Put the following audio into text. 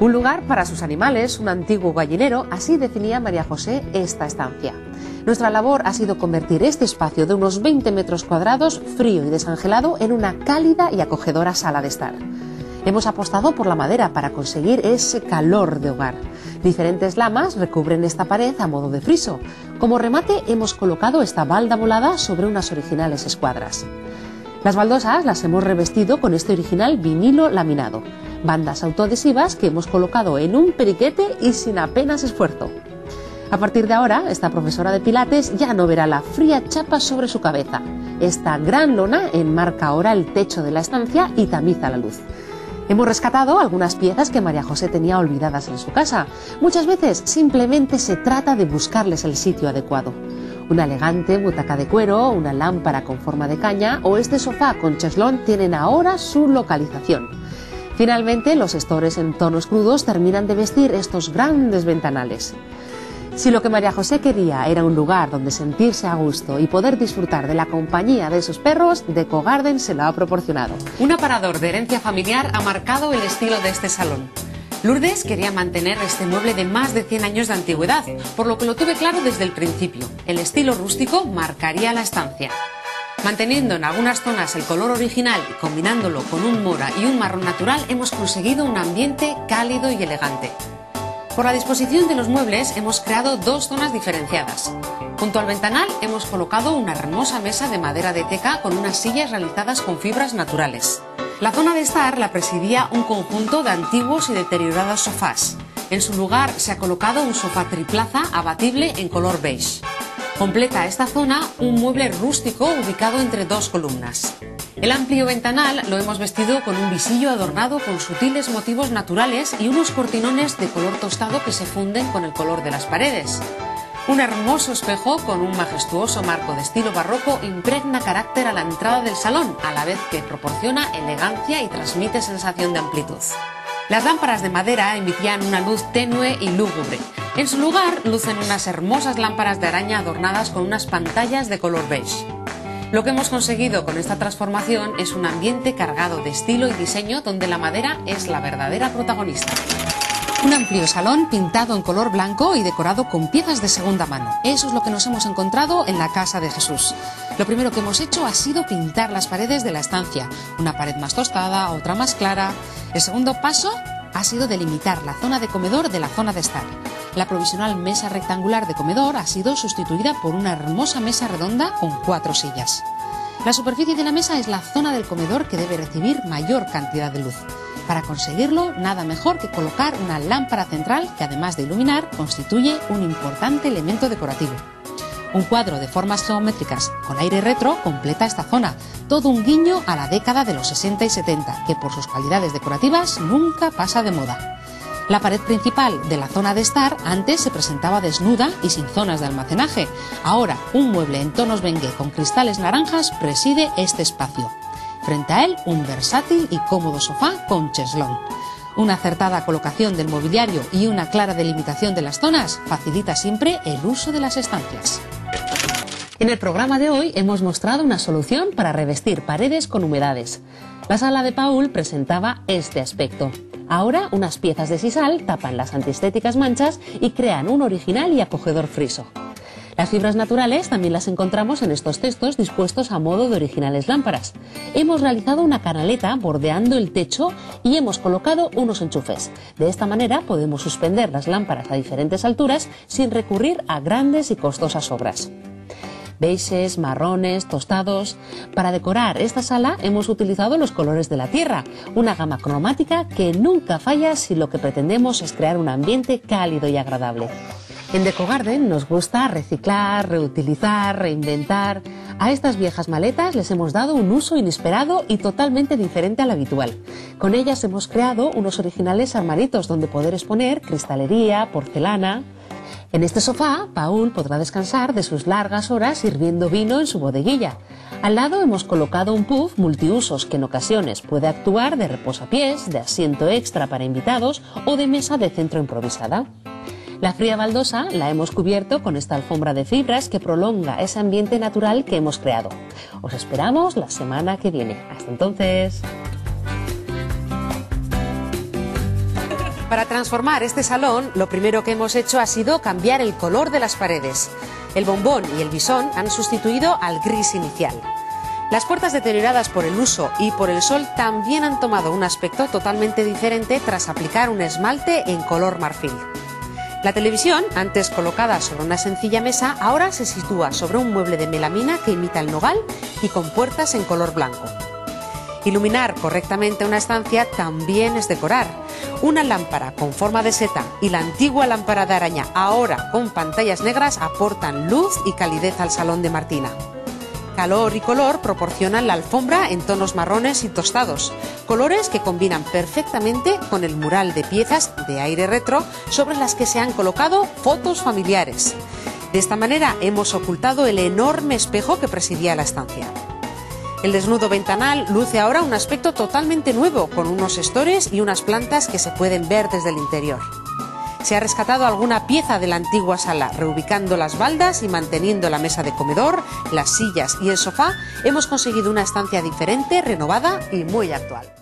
Un lugar para sus animales, un antiguo gallinero, así definía María José esta estancia. Nuestra labor ha sido convertir este espacio de unos 20 metros cuadrados, frío y desangelado, en una cálida y acogedora sala de estar. Hemos apostado por la madera para conseguir ese calor de hogar. Diferentes lamas recubren esta pared a modo de friso. Como remate hemos colocado esta balda volada sobre unas originales escuadras. Las baldosas las hemos revestido con este original vinilo laminado, bandas autoadhesivas que hemos colocado en un periquete y sin apenas esfuerzo. A partir de ahora, esta profesora de Pilates ya no verá la fría chapa sobre su cabeza. Esta gran lona enmarca ahora el techo de la estancia y tamiza la luz. Hemos rescatado algunas piezas que María José tenía olvidadas en su casa. Muchas veces simplemente se trata de buscarles el sitio adecuado. Una elegante butaca de cuero, una lámpara con forma de caña o este sofá con cheslón tienen ahora su localización. Finalmente, los estores en tonos crudos terminan de vestir estos grandes ventanales. Si lo que María José quería era un lugar donde sentirse a gusto y poder disfrutar de la compañía de sus perros, Deco Garden se lo ha proporcionado. Un aparador de herencia familiar ha marcado el estilo de este salón. Lourdes quería mantener este mueble de más de 100 años de antigüedad, por lo que lo tuve claro desde el principio. El estilo rústico marcaría la estancia. Manteniendo en algunas zonas el color original y combinándolo con un mora y un marrón natural, hemos conseguido un ambiente cálido y elegante. Por la disposición de los muebles hemos creado dos zonas diferenciadas. Junto al ventanal hemos colocado una hermosa mesa de madera de teca con unas sillas realizadas con fibras naturales. La zona de estar la presidía un conjunto de antiguos y deteriorados sofás. En su lugar se ha colocado un sofá triplaza abatible en color beige. Completa esta zona un mueble rústico ubicado entre dos columnas. El amplio ventanal lo hemos vestido con un visillo adornado con sutiles motivos naturales y unos cortinones de color tostado que se funden con el color de las paredes. Un hermoso espejo con un majestuoso marco de estilo barroco impregna carácter a la entrada del salón, a la vez que proporciona elegancia y transmite sensación de amplitud. Las lámparas de madera emitían una luz tenue y lúgubre. En su lugar lucen unas hermosas lámparas de araña adornadas con unas pantallas de color beige. Lo que hemos conseguido con esta transformación es un ambiente cargado de estilo y diseño donde la madera es la verdadera protagonista. Un amplio salón pintado en color blanco y decorado con piezas de segunda mano. Eso es lo que nos hemos encontrado en la casa de Jesús. Lo primero que hemos hecho ha sido pintar las paredes de la estancia, una pared más tostada, otra más clara. El segundo paso ha sido delimitar la zona de comedor de la zona de estar. La provisional mesa rectangular de comedor ha sido sustituida por una hermosa mesa redonda con cuatro sillas. La superficie de la mesa es la zona del comedor que debe recibir mayor cantidad de luz. Para conseguirlo, nada mejor que colocar una lámpara central que además de iluminar constituye un importante elemento decorativo. Un cuadro de formas geométricas con aire retro completa esta zona, todo un guiño a la década de los 60 y 70, que por sus cualidades decorativas nunca pasa de moda. La pared principal de la zona de estar antes se presentaba desnuda y sin zonas de almacenaje. Ahora, un mueble en tonos bengue con cristales naranjas preside este espacio. Frente a él, un versátil y cómodo sofá con cheslón. Una acertada colocación del mobiliario y una clara delimitación de las zonas facilita siempre el uso de las estancias. En el programa de hoy hemos mostrado una solución para revestir paredes con humedades. La sala de Paul presentaba este aspecto. Ahora unas piezas de sisal tapan las antiestéticas manchas y crean un original y acogedor friso. Las fibras naturales también las encontramos en estos textos dispuestos a modo de originales lámparas. Hemos realizado una canaleta bordeando el techo y hemos colocado unos enchufes. De esta manera podemos suspender las lámparas a diferentes alturas sin recurrir a grandes y costosas obras beiges, marrones, tostados. Para decorar esta sala hemos utilizado los colores de la tierra, una gama cromática que nunca falla si lo que pretendemos es crear un ambiente cálido y agradable. En DecoGarden nos gusta reciclar, reutilizar, reinventar. A estas viejas maletas les hemos dado un uso inesperado y totalmente diferente al habitual. Con ellas hemos creado unos originales armaritos donde poder exponer cristalería, porcelana, en este sofá, Paul podrá descansar de sus largas horas sirviendo vino en su bodeguilla. Al lado hemos colocado un puff multiusos que en ocasiones puede actuar de reposapiés, de asiento extra para invitados o de mesa de centro improvisada. La fría baldosa la hemos cubierto con esta alfombra de fibras que prolonga ese ambiente natural que hemos creado. Os esperamos la semana que viene. Hasta entonces. Para transformar este salón, lo primero que hemos hecho ha sido cambiar el color de las paredes. El bombón y el bisón han sustituido al gris inicial. Las puertas deterioradas por el uso y por el sol también han tomado un aspecto totalmente diferente tras aplicar un esmalte en color marfil. La televisión, antes colocada sobre una sencilla mesa, ahora se sitúa sobre un mueble de melamina que imita el nogal y con puertas en color blanco. Iluminar correctamente una estancia también es decorar. Una lámpara con forma de seta y la antigua lámpara de araña, ahora con pantallas negras, aportan luz y calidez al salón de Martina. Calor y color proporcionan la alfombra en tonos marrones y tostados, colores que combinan perfectamente con el mural de piezas de aire retro sobre las que se han colocado fotos familiares. De esta manera hemos ocultado el enorme espejo que presidía la estancia. El desnudo ventanal luce ahora un aspecto totalmente nuevo, con unos estores y unas plantas que se pueden ver desde el interior. Se ha rescatado alguna pieza de la antigua sala, reubicando las baldas y manteniendo la mesa de comedor, las sillas y el sofá. Hemos conseguido una estancia diferente, renovada y muy actual.